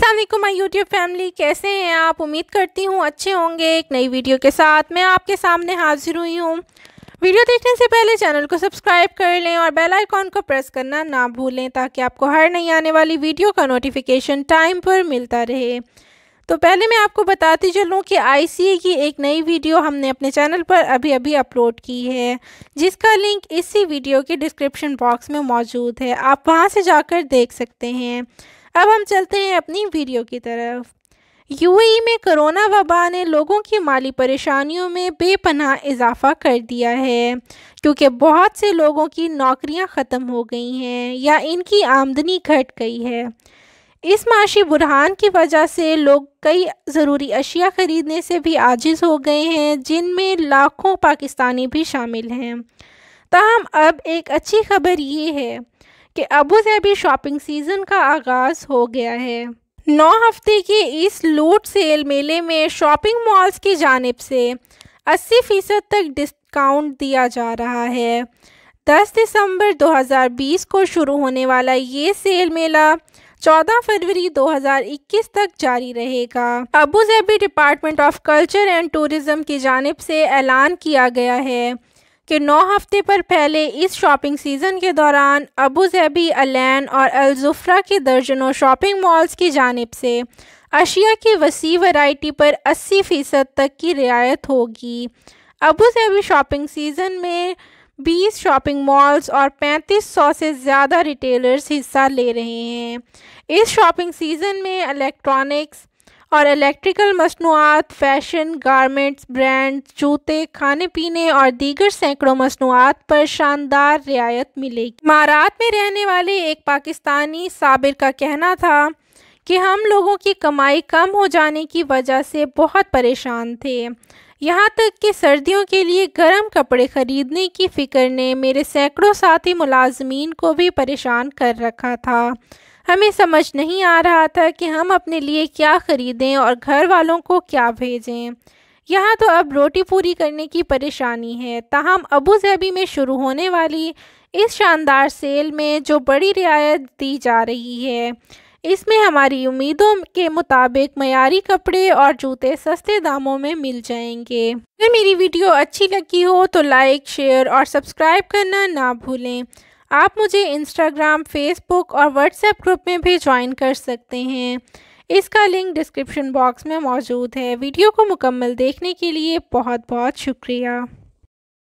Aslam my YouTube family कैसे हैं आप? उम्मीद करती हूँ अच्छे होंगे। एक नई वीडियो के साथ मैं आपके सामने हाजिर हुई हूँ। वीडियो देखने से पहले चैनल को सब्सक्राइब कर लें और बेल आइकॉन को प्रेस करना ना भूलें, ताकि आपको हर नई आने वाली वीडियो का नोटिफिकेशन टाइम पर मिलता रहे। तो पहले मैं आपको बताती चलूँ कि आईसीए की एक नई वीडियो हमने अपने चैनल पर अभी अभी अपलोड की है, जिसका लिंक इसी वीडियो के डिस्क्रिप्शन बॉक्स में मौजूद है। आप वहाँ से जाकर देख सकते हैं। अब हम चलते हैं अपनी वीडियो की तरफ़। यूएई में कोरोना वबा ने लोगों की माली परेशानियों में बेपनाह इजाफा कर दिया है, क्योंकि बहुत से लोगों की नौकरियाँ ख़त्म हो गई हैं या इनकी आमदनी घट गई है। इस माशी बुरहान की वजह से लोग कई ज़रूरी अशिया ख़रीदने से भी आजिज़ हो गए हैं, जिनमें लाखों पाकिस्तानी भी शामिल हैं। ताहम, अब एक अच्छी खबर ये है कि अबू धाबी शॉपिंग सीज़न का आगाज़ हो गया है। नौ हफ़्ते के इस लूट सेल मेले में शॉपिंग मॉल्स की जानब से 80 फ़ीसद तक डिस्काउंट दिया जा रहा है। 10 दिसंबर 2020 को शुरू होने वाला ये सेल मेला 14 फरवरी 2021 तक जारी रहेगा। Abu Dhabi department of culture and tourism की जानब से ऐलान किया गया है। कि नौ हफ़्ते पर पहले इस शॉपिंग सीज़न के दौरान अबू जबी, अलैन और अलजुफ्रा के दर्जनों शॉपिंग मॉल्स की जानब से अशिया की वसी वैरायटी पर 80 फ़ीसद तक की रियायत होगी। अबू जबी शॉपिंग सीज़न में 20 शॉपिंग मॉल्स और 3500 से ज़्यादा रिटेलर्स हिस्सा ले रहे हैं। इस शॉपिंग सीज़न में इलेक्ट्रॉनिक्स और इलेक्ट्रिकल मसनूआत फ़ैशन गारमेंट्स ब्रांड जूते खाने पीने और दीगर सैकड़ों मसनूआत पर शानदार रियायत मिलेगी। इमारात में रहने वाले एक पाकिस्तानी साबिर का कहना था कि हम लोगों की कमाई कम हो जाने की वजह से बहुत परेशान थे। यहाँ तक कि सर्दियों के लिए गर्म कपड़े ख़रीदने की फ़िक्र ने मेरे सैकड़ों साथी मुलाजमीन को भी परेशान कर रखा था। हमें समझ नहीं आ रहा था कि हम अपने लिए क्या ख़रीदें और घर वालों को क्या भेजें। यहाँ तो अब रोटी पूरी करने की परेशानी है। ताहम अबू जबी में शुरू होने वाली इस शानदार सेल में जो बड़ी रियायत दी जा रही है, इसमें हमारी उम्मीदों के मुताबिक मयारी कपड़े और जूते सस्ते दामों में मिल जाएँगे। अगर मेरी वीडियो अच्छी लगी हो तो लाइक, शेयर और सब्सक्राइब करना ना भूलें। आप मुझे इंस्टाग्राम फेसबुक और व्हाट्सएप ग्रुप में भी ज्वाइन कर सकते हैं। इसका लिंक डिस्क्रिप्शन बॉक्स में मौजूद है। वीडियो को मुकम्मल देखने के लिए बहुत बहुत शुक्रिया।